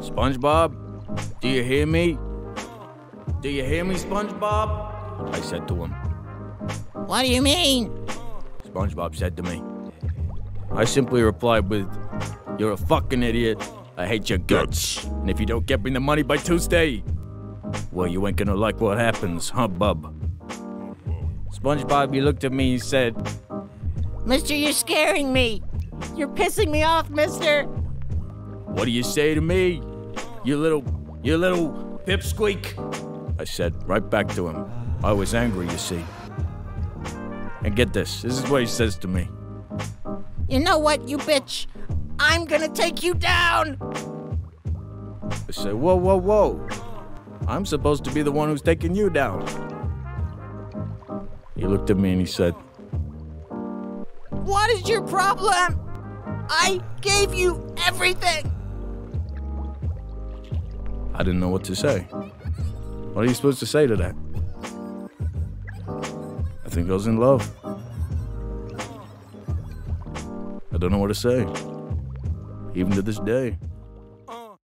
SpongeBob, do you hear me? Do you hear me, SpongeBob? I said to him. What do you mean? SpongeBob said to me. I simply replied with, You're a fucking idiot. I hate your guts. And if you don't get me the money by Tuesday, well, you ain't gonna like what happens, huh, bub? SpongeBob, he looked at me, he said, Mister, you're scaring me. You're pissing me off, mister. What do you say to me? You little, you little pipsqueak. I said right back to him. I was angry, you see. And get this, this is what he says to me. You know what, you bitch? I'm gonna take you down. I said, whoa, whoa, whoa. I'm supposed to be the one who's taking you down. He looked at me and he said, What is your problem? I gave you everything. I didn't know what to say. What are you supposed to say to that? I think I was in love. I don't know what to say, even to this day.